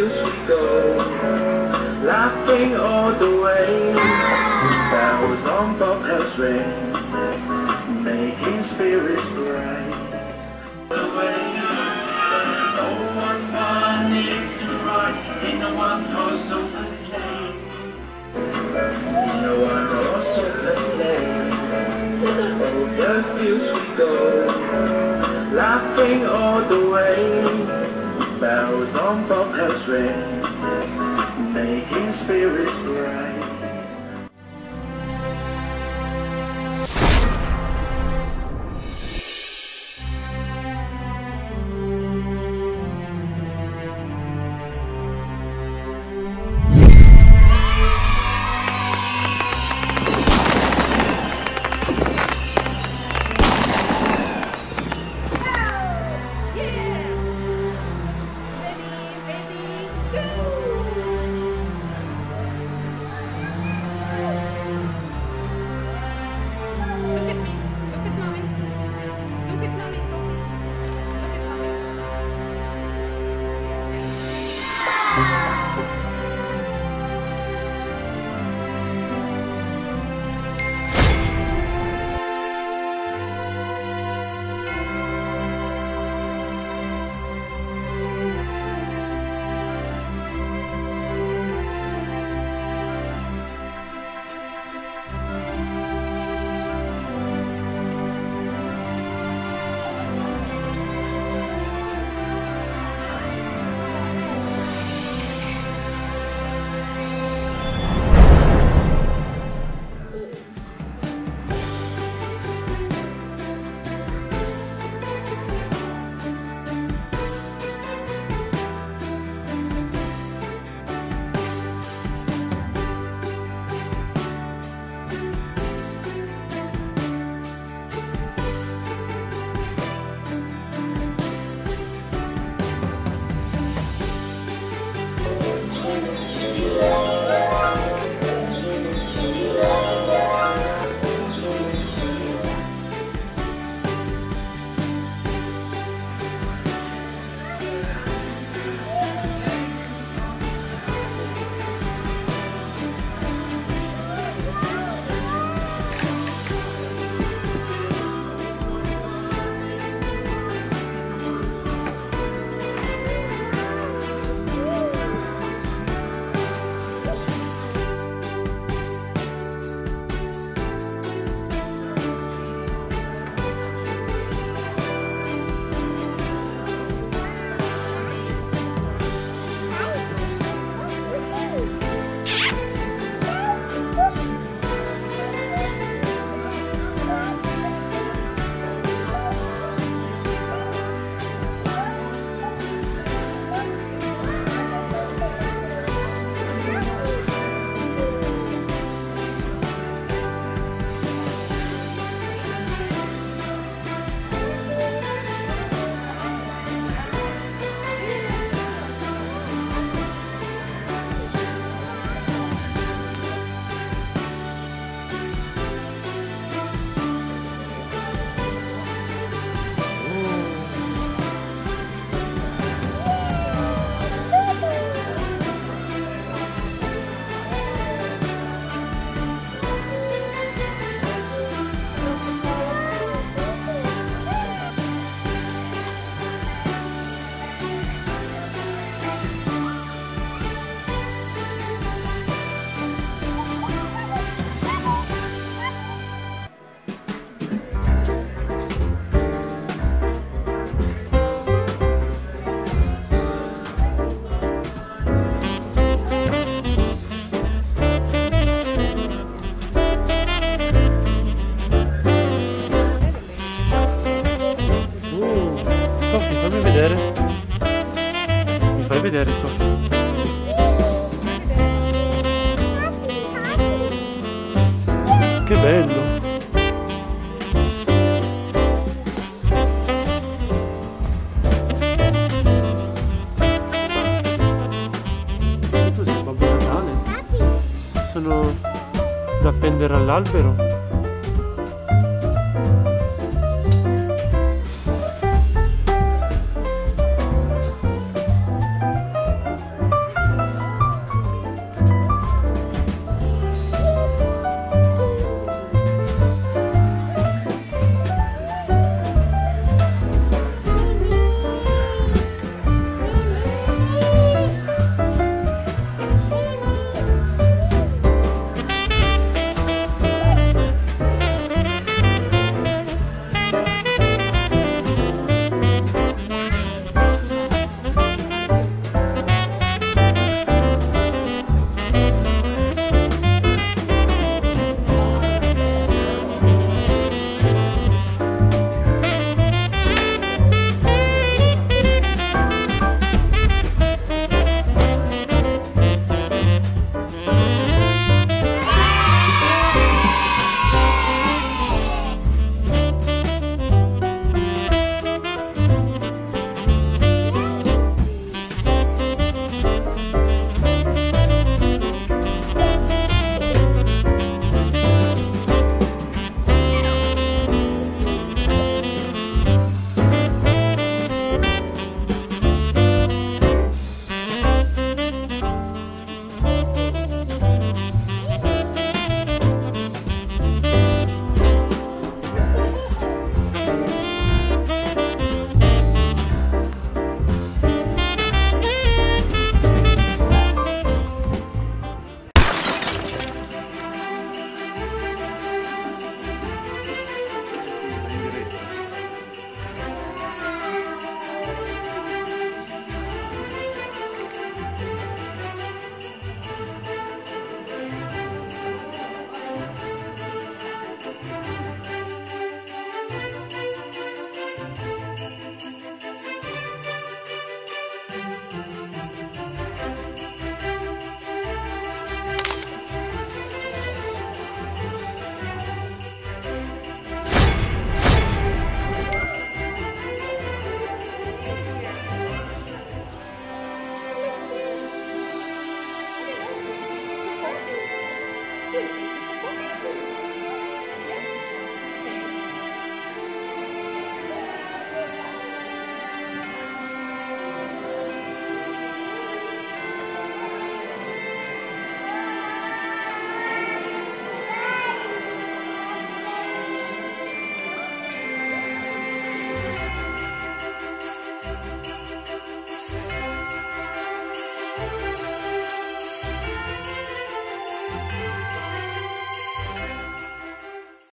the fields we go, laughing all the way. Bells on bobtails ring, making spirits bright. Oh, what fun it is to ride in a one-horse open sleigh. In a one-horse open. Oh, the fields we go, laughing all the way. Bells on bobtails ring, making spirits bright. Sofì, fammi vedere. Mi fai vedere, Sofì. Che bello. Cos'è Babbo Natale? Sono da appendere all'albero?